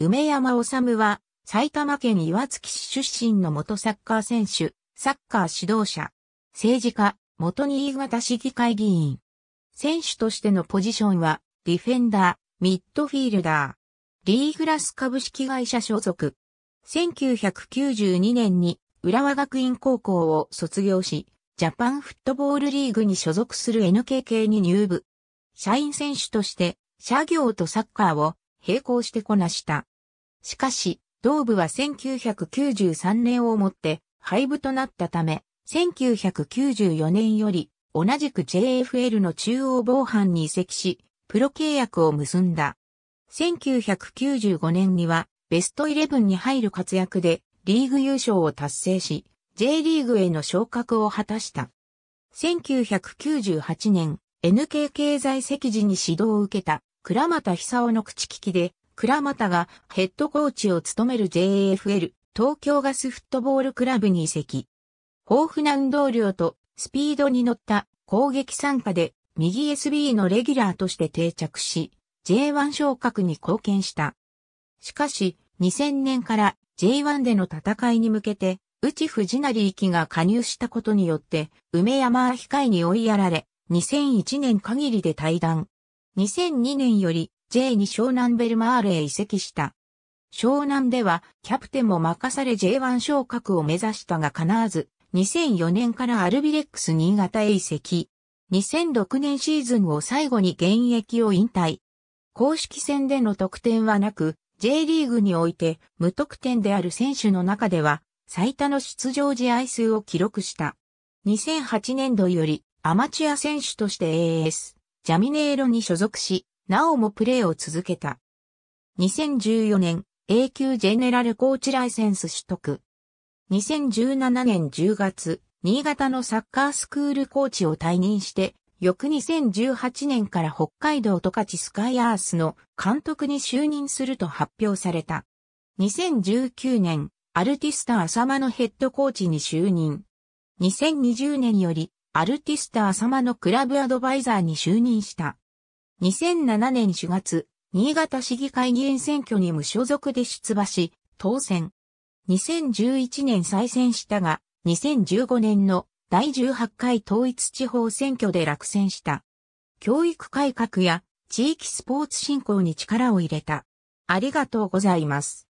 梅山治は、埼玉県岩槻市出身の元サッカー選手、サッカー指導者、政治家、元新潟市議会議員。選手としてのポジションは、ディフェンダー、ミッドフィールダー。リーグラス株式会社所属。1992年に浦和学院高校を卒業し、ジャパンフットボールリーグに所属する NKK に入部。社員選手として、社業とサッカーを並行してこなした。しかし、同部は1993年をもって廃部となったため、1994年より同じく JFL の中央防犯に移籍し、プロ契約を結んだ。1995年にはベストイレブンに入る活躍でリーグ優勝を達成し、J リーグへの昇格を果たした。1998年、NK 経済赤字に指導を受けた倉俣久夫の口利きで、倉俣がヘッドコーチを務める JFL 東京ガスフットボールクラブに移籍。豊富な運動量とスピードに乗った攻撃参加で右 SB のレギュラーとして定着し、J1 昇格に貢献した。しかし、2000年から J1 での戦いに向けて、内藤成行が加入したことによって、梅山控えに追いやられ、2001年限りで退団。2002年より J に湘南ベルマーレへ移籍した。湘南ではキャプテンも任され J1 昇格を目指したが叶わず、2004年からアルビレックス新潟へ移籍。2006年シーズンを最後に現役を引退。公式戦での得点はなく、J リーグにおいて無得点である選手の中では最多の出場試合数を記録した。2008年度よりアマチュア選手として AS、ジャミネーロに所属し、なおもプレーを続けた。2014年、A 級ジェネラルコーチライセンス取得。2017年10月、新潟のサッカースクールコーチを退任して、翌2018年から北海道十勝スカイアースの監督に就任すると発表された。2019年、アルティスタ浅間のヘッドコーチに就任。2020年より、アルティスタ浅間のクラブアドバイザーに就任した。2007年4月、新潟市議会議員選挙に無所属で出馬し、当選。2011年再選したが、2015年の第18回統一地方選挙で落選した。教育改革や地域スポーツ振興に力を入れた。ありがとうございます。